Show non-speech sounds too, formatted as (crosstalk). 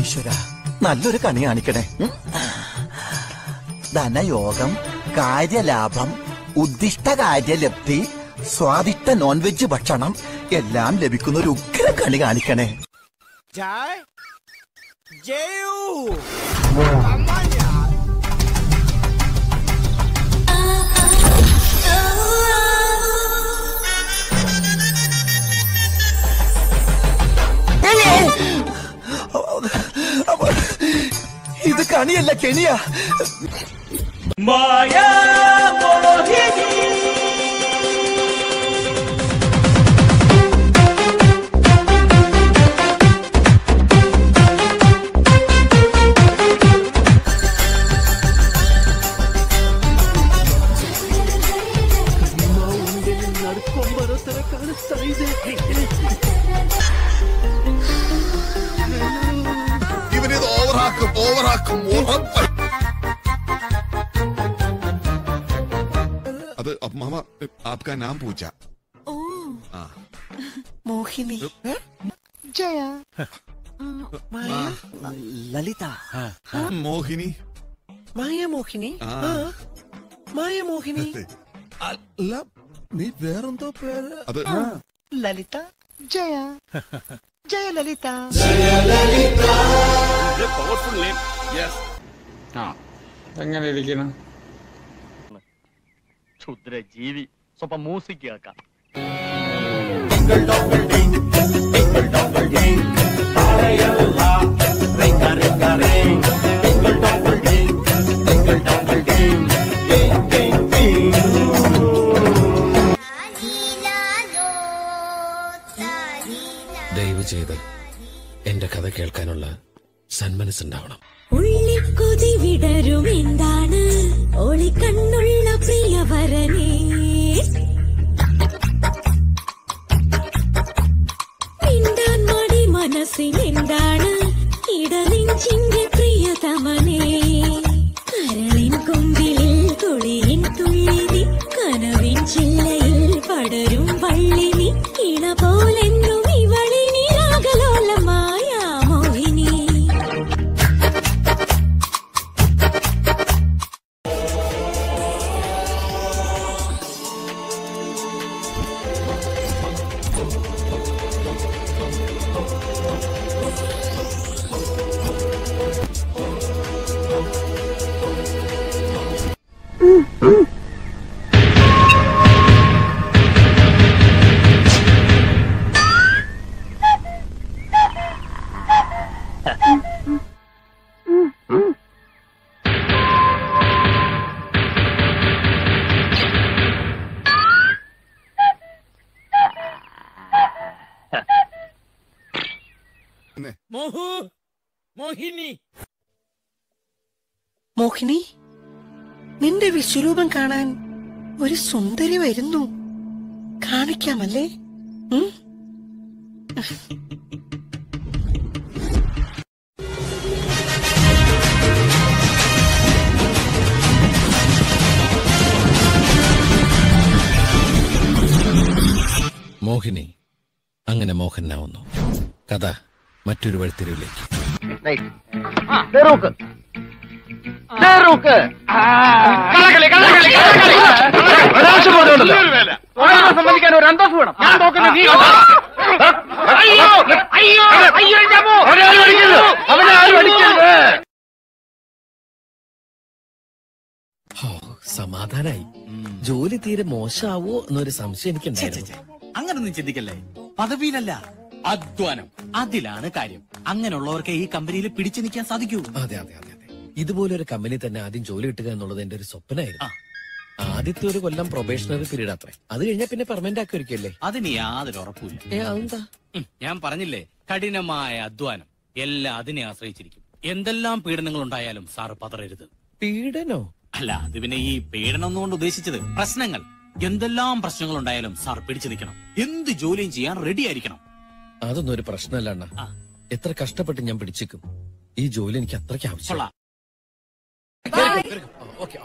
ഈശ്വര നല്ലൊരു കണി കാണിക്കണേ. ധനയോഗം കാര്യലാഭം ഉദ്ദിഷ്ട കാര്യലബ്ധി സ്വാദിഷ്ട നോൺ വെജ് ഭക്ഷണം എല്ലാം ലഭിക്കുന്ന ഒരു ഉഗ്ര കണി കാണിക്കണേ. ജയ്. ഇത് കണിയല്ല കെണിയാ ഇവനിത് ഓവറാക്കും ഓവറാക്കും ഉറപ്പായി. അത് മാമ ആപ്കാ നാം പൂച്ച മോഹിനി. ജയ. ലളിത. മോഹിനി. മായ മോഹിനി? ആ. മായ മോഹിനി? അല്ല നീ വേറെന്തോ പേര്? അത് ലളിത. ജയ. (laughs) ജയ ആ എങ്ങനെ ഇരിക്കണം ക്ഷുദ്ര ജീവി സ്വപ്പം മ്യൂസിക് കേൾക്കാം. ചെയ്ത് എന്റെ കഥ കേൾക്കാനുള്ള സന്മനസ്സുണ്ടാവണം. ഉള്ളിക്കൊതി വിടരും എന്താണ്? ഒളിക്കണ്ണുള്ള പ്രിയവരനേ. മനസ്സിൽ എന്താണ്? ഇടനെഞ്ചിന്റെ മോഹു മോഹിനി. മോഹിനി നിന്റെ വിശ്വരൂപം കാണാൻ ഒരു സുന്ദരി വരുന്നു. കാണിക്കാമല്ലേ? മോഹിനി അങ്ങനെ മോഹനാവുന്നു കഥ മറ്റൊരു വഴിത്തിരിവിലേക്ക്. ഒരു അന്തസ് വേണം. ഞാൻ അയ്യോ അയ്യോ അയ്യോ അവനെ ആരും അടിക്കരുത്. സമാധാനായി. ജോലി തീരെ മോശാവോ എന്നൊരു സംശയം എനിക്കുണ്ടായിരുന്നു. അങ്ങനൊന്നും ചിന്തിക്കല്ലേ? പദവിയിലല്ല. അധ്വാനം. അതിലാണ് കാര്യം. അങ്ങനെയുള്ളവർക്ക് ഈ കമ്പനിയിൽ പിടിച്ചു നിൽക്കാൻ സാധിക്കൂ. അതെ അതെ അതെ അതെ. ഇതുപോലൊരു കമ്പനി തന്നെ ആദ്യം ജോലി കിട്ടുക എന്നുള്ളത് എന്റെ ഒരു സ്വപ്നമായിരുന്നു. ആദ്യത്തെ ഒരു കൊല്ലം പ്രൊബേഷണറി പീരീഡ് അത്രേ. അത് കഴിഞ്ഞാൽ പിന്നെ പെർമനന്റ് ആക്കി ഒരുക്കല്ലേ അതിന് യാതൊരു ഉറപ്പില്ല ഏ അതെന്താ? ഞാൻ പറഞ്ഞില്ലേ കഠിനമായ അധ്വാനം എല്ലാം അതിനെ ആശ്രയിച്ചിരിക്കും. എന്തെല്ലാം പീഡനങ്ങൾ ഉണ്ടായാലും സാറ് പതറരുത്. പീഡനോ? അല്ല അത് പിന്നെ ഈ പീഡനം എന്നുകൊണ്ട് ഉദ്ദേശിച്ചത് പ്രശ്നങ്ങൾ. എന്തെല്ലാം പ്രശ്നങ്ങൾ ഉണ്ടായാലും സാർ പിടിച്ചു നിൽക്കണം. എന്ത് ജോലിയും ചെയ്യാൻ റെഡി ആയിരിക്കണം. അതൊന്നും ഒരു പ്രശ്നമല്ല അണ്ണ. എത്ര കഷ്ടപ്പെട്ട് ഞാൻ പിടിച്ചേക്കും. ഈ ജോലി എനിക്ക് അത്രയ്ക്ക് ആവശ്യമുള്ള ഓക്കെ